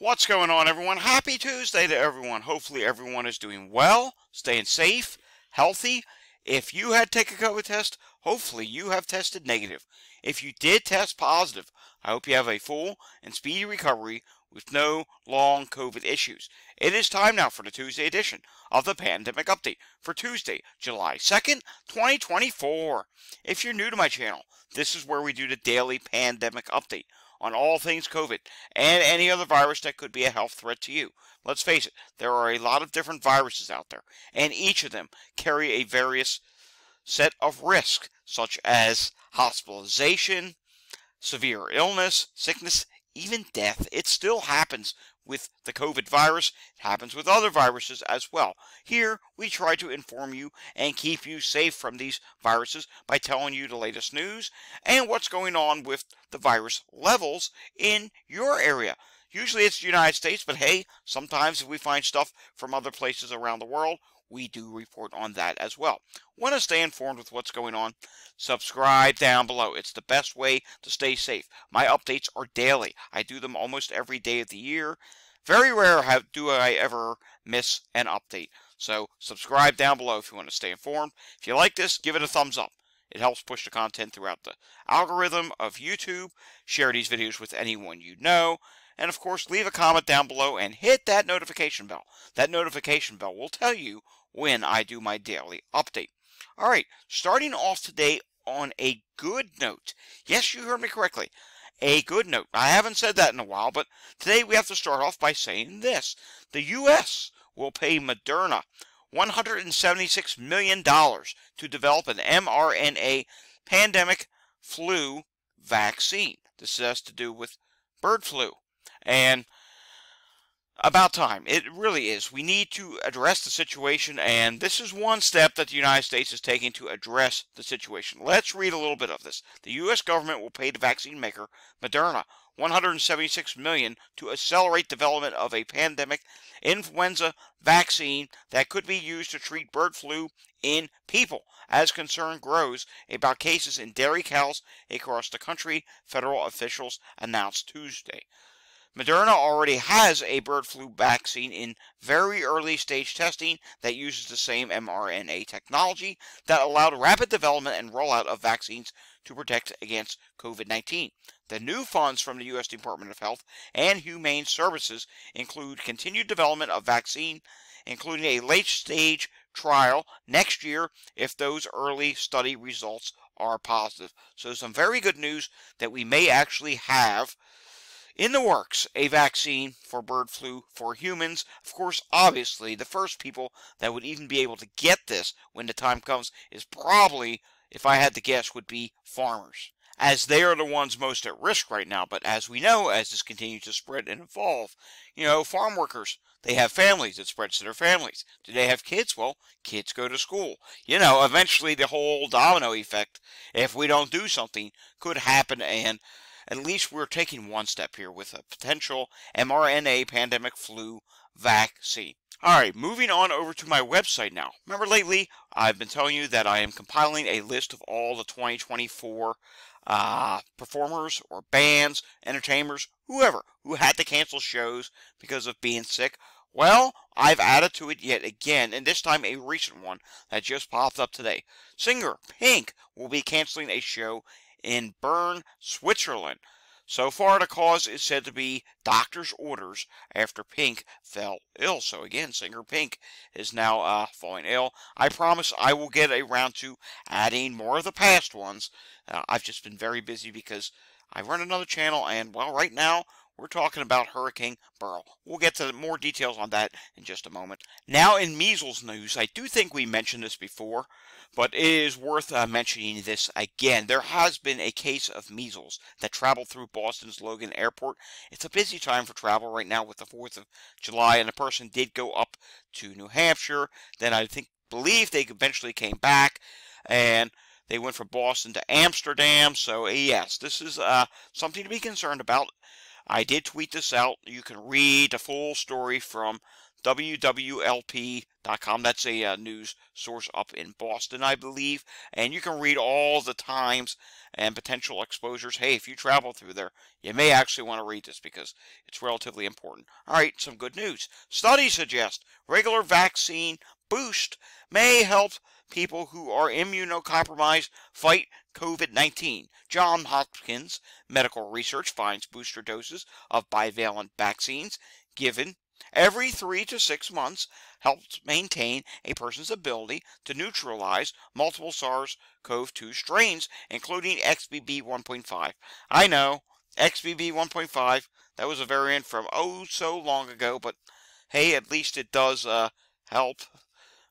What's going on, everyone? Happy Tuesday to everyone. Hopefully, everyone is doing well, staying safe, healthy. If you had to take a COVID test, hopefully you have tested negative. If you did test positive, I hope you have a full and speedy recovery with no long COVID issues. It is time now for the Tuesday edition of the Pandemic Update for Tuesday, July 2nd, 2024. If you're new to my channel, this is where we do the daily pandemic update on all things COVID and any other virus that could be a health threat to you. Let's face it, there are a lot of different viruses out there, and each of them carry a various set of risks, such as hospitalization, severe illness, sickness, even death. It still happens with the COVID virus. It happens with other viruses as well. Here, we try to inform you and keep you safe from these viruses by telling you the latest news and what's going on with the virus levels in your area. Usually it's the United States, but hey, sometimes if we find stuff from other places around the world, we do report on that as well. Want to stay informed with what's going on? Subscribe down below. It's the best way to stay safe. My updates are daily. I do them almost every day of the year. Very rare have, do I ever miss an update. So subscribe down below if you want to stay informed. If you like this, give it a thumbs up. It helps push the content throughout the algorithm of YouTube. Share these videos with anyone you know. And of course, leave a comment down below and hit that notification bell. That notification bell will tell you when I do my daily update. All right, starting off today on a good note. Yes, you heard me correctly. A good note. I haven't said that in a while, but today we have to start off by saying this. The U.S. will pay Moderna $176 million to develop an mRNA pandemic flu vaccine. This has to do with bird flu. And about time. It really is. We need to address the situation, and this is one step that the United States is taking to address the situation. Let's read a little bit of this. The U.S. government will pay the vaccine maker, Moderna, 176 million to accelerate development of a pandemic influenza vaccine that could be used to treat bird flu in people as concern grows about cases in dairy cows across the country, federal officials announced Tuesday. Moderna already has a bird flu vaccine in very early stage testing that uses the same mRNA technology that allowed rapid development and rollout of vaccines to protect against COVID 19. The new funds from the U.S. Department of Health and Humane Services include continued development of vaccine, including a late stage trial next year if those early study results are positive. So, some very good news that we may actually have in the works a vaccine for bird flu for humans. Of course, obviously, the first people that would even be able to get this when the time comes is probably, if I had to guess, would be farmers. As they are the ones most at risk right now, but as we know, as this continues to spread and evolve, you know, farm workers, they have families, it spreads to their families. Do they have kids? Well, kids go to school. You know, eventually the whole domino effect, if we don't do something, could happen and at least we're taking one step here with a potential mRNA pandemic flu vaccine. Alright, moving on over to my website now. Remember lately, I've been telling you that I am compiling a list of all the 2024 uh, performers or bands, entertainers, whoever, who had to cancel shows because of being sick. Well, I've added to it yet again, and this time a recent one that just popped up today. Singer Pink will be canceling a show in Bern, Switzerland. So far, the cause is said to be doctor's orders after Pink fell ill. So again, singer Pink is now uh, falling ill. I promise I will get around to adding more of the past ones. Uh, I've just been very busy because I run another channel, and well, right now we're talking about Hurricane Beryl. We'll get to more details on that in just a moment. Now, in measles news, I do think we mentioned this before, but it is worth uh, mentioning this again. There has been a case of measles that traveled through Boston's Logan Airport. It's a busy time for travel right now with the 4th of July, and a person did go up to New Hampshire. Then I think, believe they eventually came back, and they went from Boston to Amsterdam. So, yes, this is uh, something to be concerned about. I did tweet this out. You can read the full story from WWLP.com. That's a uh, news source up in Boston, I believe. And you can read all the times and potential exposures. Hey, if you travel through there, you may actually want to read this because it's relatively important. All right, some good news. Studies suggest regular vaccine boost may help people who are immunocompromised fight COVID 19. John Hopkins Medical Research finds booster doses of bivalent vaccines given every three to six months helps maintain a person's ability to neutralize multiple SARS CoV 2 strains, including XBB 1.5. I know, XBB 1.5, that was a variant from oh so long ago, but hey, at least it does uh, help.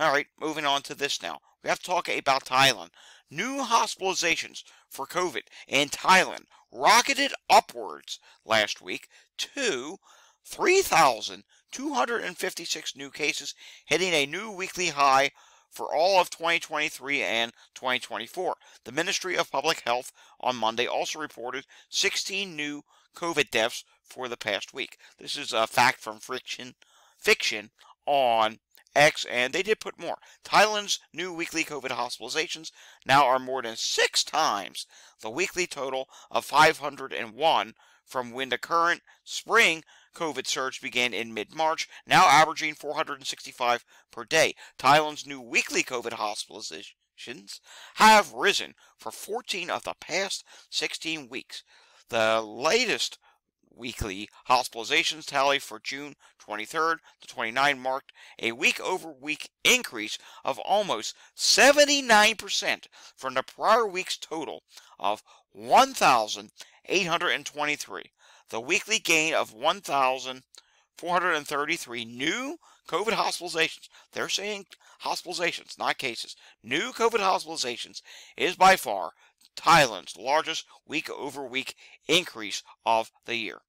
All right, moving on to this now. We have to talk about Thailand. New hospitalizations for COVID in Thailand rocketed upwards last week to 3,256 new cases, hitting a new weekly high for all of 2023 and 2024. The Ministry of Public Health on Monday also reported 16 new COVID deaths for the past week. This is a fact from Friction Fiction on X, and they did put more. Thailand's new weekly COVID hospitalizations now are more than six times the weekly total of 501 from when the current spring COVID surge began in mid March, now averaging 465 per day. Thailand's new weekly COVID hospitalizations have risen for 14 of the past 16 weeks. The latest weekly hospitalizations tally for June 23rd to 29 marked a week over week increase of almost 79% from the prior week's total of 1,823. The weekly gain of 1,433 new COVID hospitalizations, they're saying hospitalizations, not cases, new COVID hospitalizations is by far Thailand's largest week over week increase of the year.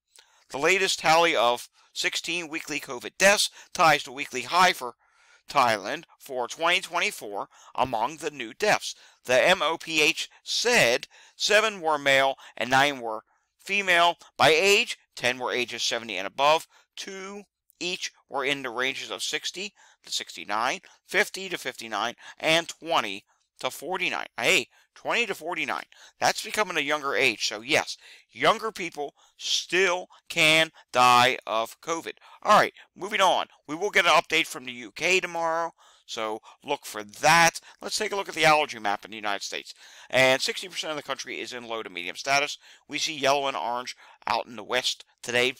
The latest tally of 16 weekly COVID deaths ties to weekly high for Thailand for 2024 among the new deaths. The MOPH said seven were male and nine were female. By age, 10 were ages 70 and above, two each were in the ranges of 60 to 69, 50 to 59, and 20 to 49. Hey, 20 to 49. That's becoming a younger age. So, yes, younger people still can die of COVID. All right, moving on. We will get an update from the UK tomorrow. So look for that. Let's take a look at the allergy map in the United States. And 60% of the country is in low to medium status. We see yellow and orange out in the west today.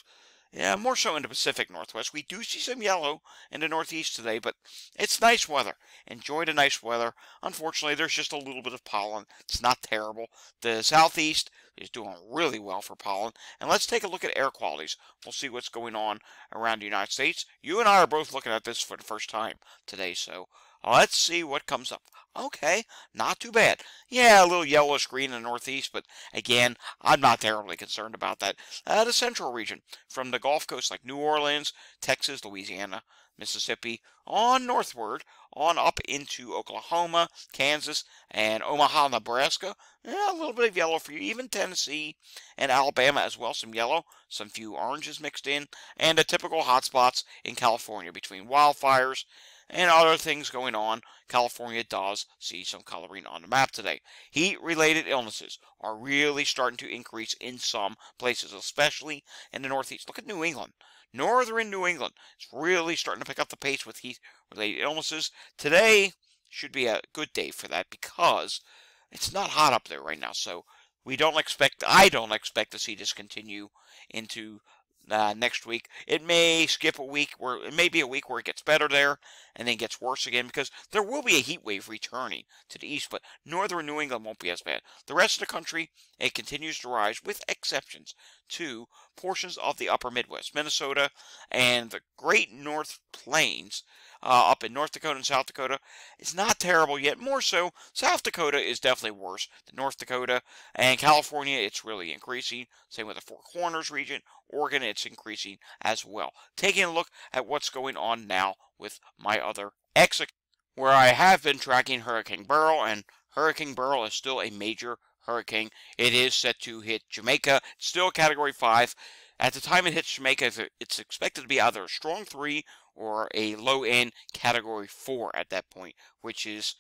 Yeah, more so in the Pacific Northwest. We do see some yellow in the Northeast today, but it's nice weather. Enjoy the nice weather. Unfortunately, there's just a little bit of pollen. It's not terrible. The Southeast is doing really well for pollen. And let's take a look at air qualities. We'll see what's going on around the United States. You and I are both looking at this for the first time today, so let's see what comes up. Okay, not too bad. Yeah, a little yellowish green in the northeast, but again, I'm not terribly concerned about that. Uh, the central region, from the Gulf Coast like New Orleans, Texas, Louisiana, Mississippi, on northward, on up into Oklahoma, Kansas, and Omaha, Nebraska. Yeah, a little bit of yellow for you. Even Tennessee and Alabama as well. Some yellow, some few oranges mixed in, and the typical hotspots in California between wildfires and other things going on, California does see some coloring on the map today. Heat related illnesses are really starting to increase in some places, especially in the Northeast. Look at New England. Northern New England is really starting to pick up the pace with heat related illnesses. Today should be a good day for that because it's not hot up there right now. So we don't expect, I don't expect to see this continue into uh, next week. It may skip a week where it may be a week where it gets better there and then gets worse again because there will be a heat wave returning to the east, but northern New England won't be as bad. The rest of the country, it continues to rise with exceptions to portions of the upper Midwest, Minnesota, and the Great North Plains uh, up in North Dakota and South Dakota. It's not terrible yet. More so, South Dakota is definitely worse than North Dakota. And California, it's really increasing. Same with the Four Corners region. Oregon, it's increasing as well. Taking a look at what's going on now with my other X, where I have been tracking Hurricane Beryl, and Hurricane Beryl is still a major hurricane. It is set to hit Jamaica. It's still Category 5. At the time it hits Jamaica, it's expected to be either a strong 3 or a low end category 4 at that point, which is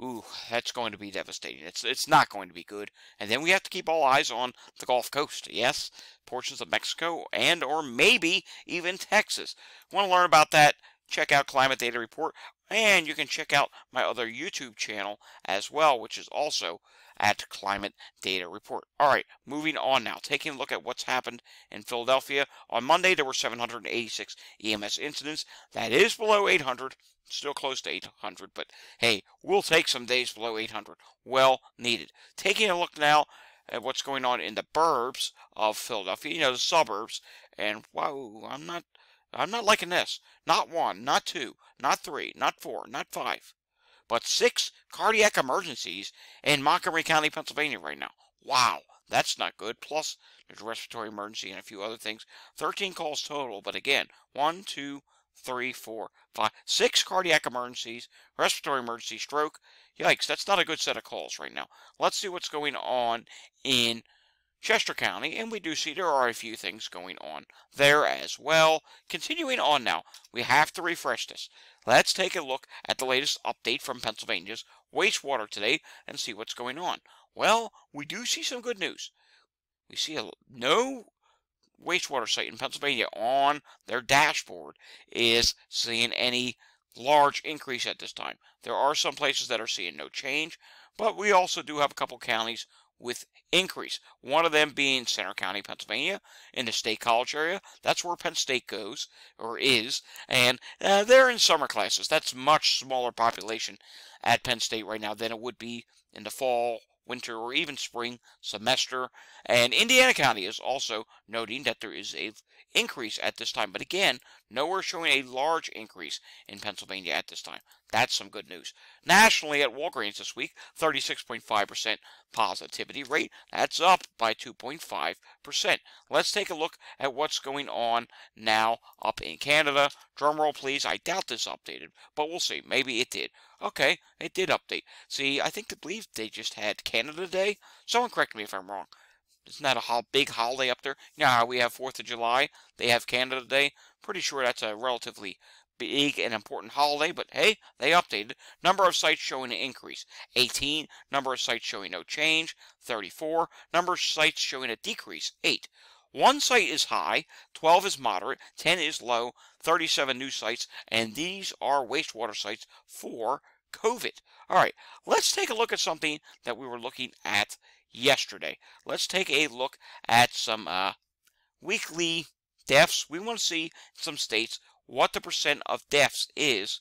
ooh, that's going to be devastating. It's it's not going to be good. And then we have to keep all eyes on the Gulf Coast. Yes, portions of Mexico and or maybe even Texas. Want to learn about that? Check out Climate Data Report, and you can check out my other YouTube channel as well, which is also at Climate Data Report. All right, moving on now. Taking a look at what's happened in Philadelphia. On Monday, there were 786 EMS incidents. That is below 800. Still close to 800, but hey, we'll take some days below 800. Well needed. Taking a look now at what's going on in the burbs of Philadelphia, you know, the suburbs, and wow, I'm not I'm not liking this. Not one, not two, not three, not four, not five but six cardiac emergencies in Montgomery County, Pennsylvania right now. Wow, that's not good. Plus, there's a respiratory emergency and a few other things. 13 calls total, but again, one, two, three, four, five, six cardiac emergencies, respiratory emergency, stroke. Yikes, that's not a good set of calls right now. Let's see what's going on in Chester County, and we do see there are a few things going on there as well. Continuing on now, we have to refresh this. Let's take a look at the latest update from Pennsylvania's wastewater today and see what's going on. Well, we do see some good news. We see a, no wastewater site in Pennsylvania on their dashboard is seeing any large increase at this time. There are some places that are seeing no change, but we also do have a couple counties with increase. One of them being Centre County, Pennsylvania, in the State College area. That's where Penn State goes, or is, and uh, they're in summer classes. That's much smaller population at Penn State right now than it would be in the fall, winter, or even spring semester. And Indiana County is also noting that there is a increase at this time. But again, nowhere showing a large increase in Pennsylvania at this time. That's some good news. Nationally, at Walgreens this week, 36.5% positivity rate. That's up by 2.5%. Let's take a look at what's going on now up in Canada. Drum roll, please. I doubt this updated, but we'll see. Maybe it did. Okay, it did update. See, I think, I believe they just had Canada Day. Someone correct me if I'm wrong. Isn't that a big holiday up there? How we have 4th of July? They have Canada Day. Pretty sure that's a relatively big and important holiday, but hey, they updated. Number of sites showing an increase. 18. Number of sites showing no change. 34. Number of sites showing a decrease. 8. One site is high, 12 is moderate, 10 is low, 37 new sites, and these are wastewater sites for COVID. All right, let's take a look at something that we were looking at yesterday. Let's take a look at some uh, weekly deaths. We want to see some states what the percent of deaths is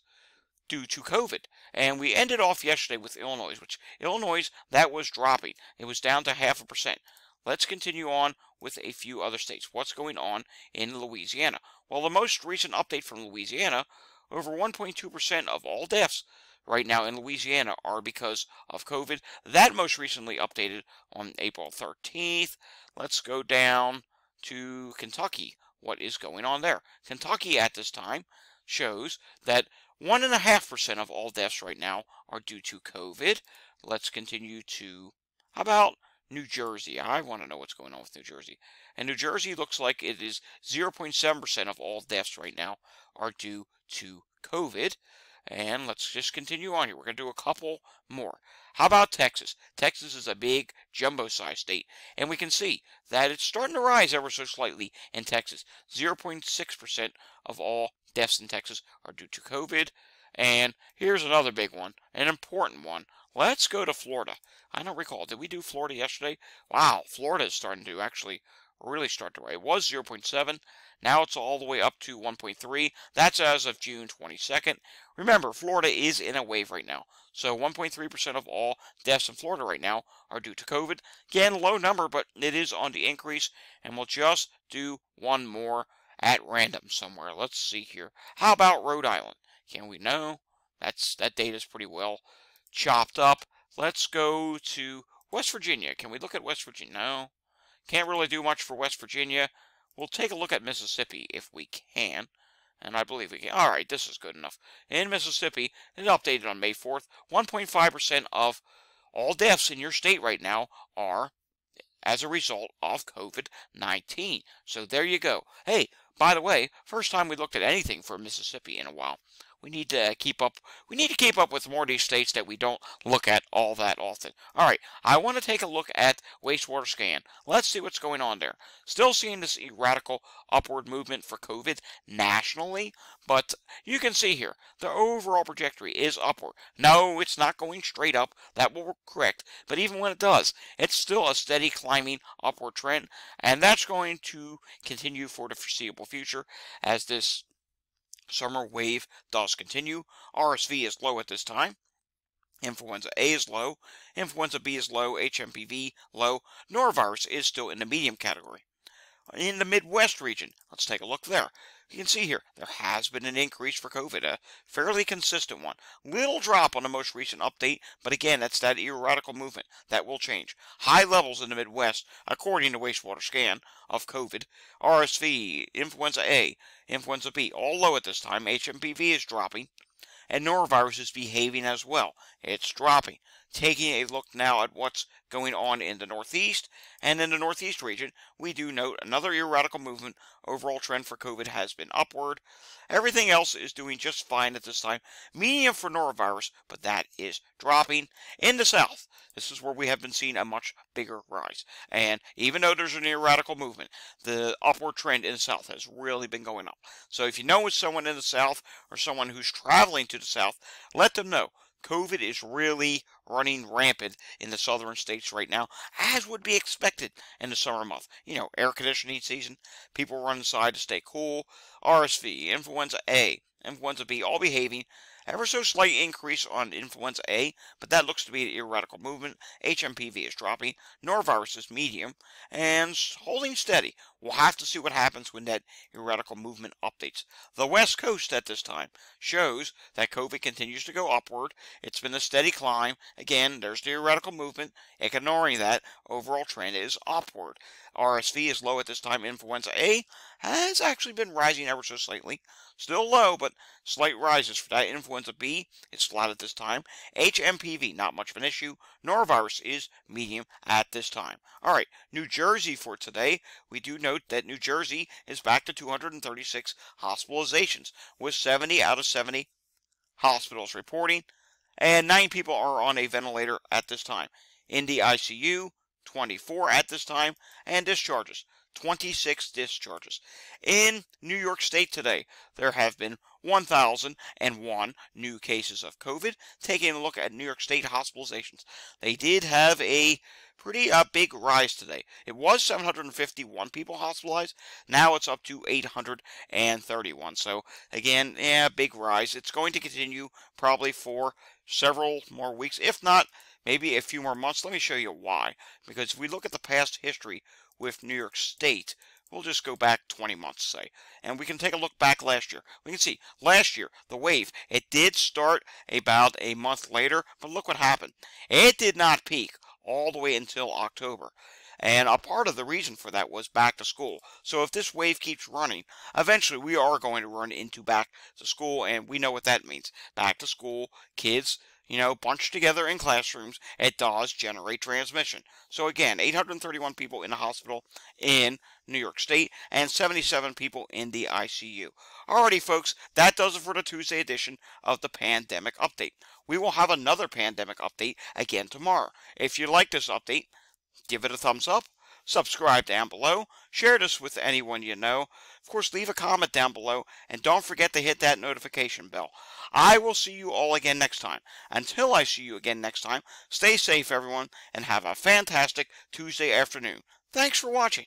due to COVID. And we ended off yesterday with Illinois, which Illinois, that was dropping. It was down to half a percent. Let's continue on with a few other states. What's going on in Louisiana? Well, the most recent update from Louisiana, over 1.2% of all deaths right now in Louisiana are because of COVID. That most recently updated on April 13th. Let's go down to Kentucky. What is going on there? Kentucky at this time shows that 1.5% of all deaths right now are due to COVID. Let's continue to, how about New Jersey? I want to know what's going on with New Jersey. And New Jersey looks like it is 0.7% of all deaths right now are due to COVID. And let's just continue on here. We're going to do a couple more. How about Texas? Texas is a big jumbo size state, and we can see that it's starting to rise ever so slightly in Texas. 0.6% of all deaths in Texas are due to COVID. And here's another big one, an important one. Let's go to Florida. I don't recall. Did we do Florida yesterday? Wow, Florida is starting to actually really start to rise. It was 0.7. Now it's all the way up to 1.3. That's as of June 22nd. Remember, Florida is in a wave right now. So 1.3% of all deaths in Florida right now are due to COVID. Again, low number, but it is on the increase. And we'll just do one more at random somewhere. Let's see here. How about Rhode Island? Can we know? That's that data is pretty well chopped up. Let's go to West Virginia. Can we look at West Virginia? No. Can't really do much for West Virginia. We'll take a look at Mississippi if we can. And I believe we can. All right, this is good enough. In Mississippi, it updated on May 4th. 1.5% of all deaths in your state right now are as a result of COVID 19. So there you go. Hey, by the way, first time we looked at anything for Mississippi in a while. We need to keep up. We need to keep up with more of these states that we don't look at all that often. All right, I want to take a look at wastewater scan. Let's see what's going on there. Still seeing this radical upward movement for COVID nationally, but you can see here the overall trajectory is upward. No, it's not going straight up. That will correct. But even when it does, it's still a steady climbing upward trend, and that's going to continue for the foreseeable future as this Summer wave does continue. RSV is low at this time. Influenza A is low. Influenza B is low. HMPV low. Norovirus is still in the medium category. In the Midwest region, let's take a look there. You can see here, there has been an increase for COVID, a fairly consistent one. Little drop on the most recent update, but again, that's that erratical movement. That will change. High levels in the Midwest, according to wastewater scan, of COVID. RSV, influenza A, influenza B, all low at this time. HMPV is dropping. And norovirus is behaving as well. It's dropping taking a look now at what's going on in the Northeast. And in the Northeast region, we do note another erratical movement. Overall trend for COVID has been upward. Everything else is doing just fine at this time. Medium for norovirus, but that is dropping. In the South, this is where we have been seeing a much bigger rise. And even though there's an erratical movement, the upward trend in the South has really been going up. So if you know someone in the South or someone who's traveling to the South, let them know COVID is really running rampant in the southern states right now, as would be expected in the summer month. You know, air conditioning season, people run inside to stay cool, RSV, influenza A, influenza B, all behaving Ever so slight increase on influenza A, but that looks to be an erratic movement. HMPV is dropping. Norovirus is medium and holding steady. We'll have to see what happens when that erratic movement updates. The West Coast at this time shows that COVID continues to go upward. It's been a steady climb. Again, there's the erratical movement. Ignoring that, overall trend is upward. RSV is low at this time. Influenza A has actually been rising ever so slightly. Still low, but slight rises for that. Influenza B, it's flat at this time. HMPV, not much of an issue. Norovirus is medium at this time. All right, New Jersey for today. We do note that New Jersey is back to 236 hospitalizations, with 70 out of 70 hospitals reporting, and 9 people are on a ventilator at this time. In the ICU, 24 at this time, and discharges, 26 discharges. In New York State today, there have been 1,001 new cases of COVID. Taking a look at New York State hospitalizations, they did have a pretty uh, big rise today. It was 751 people hospitalized. Now it's up to 831. So again, yeah, big rise. It's going to continue probably for several more weeks, if not maybe a few more months. Let me show you why. Because if we look at the past history with New York State, we'll just go back 20 months, say, and we can take a look back last year. We can see last year, the wave, it did start about a month later, but look what happened. It did not peak all the way until October. And a part of the reason for that was back to school. So if this wave keeps running, eventually we are going to run into back to school, and we know what that means. Back to school, kids you know, bunched together in classrooms, it does generate transmission. So again, 831 people in the hospital in New York State and 77 people in the ICU. Alrighty, folks, that does it for the Tuesday edition of the Pandemic Update. We will have another Pandemic Update again tomorrow. If you like this update, give it a thumbs up subscribe down below, share this with anyone you know. Of course, leave a comment down below, and don't forget to hit that notification bell. I will see you all again next time. Until I see you again next time, stay safe, everyone, and have a fantastic Tuesday afternoon. Thanks for watching.